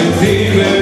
invisível.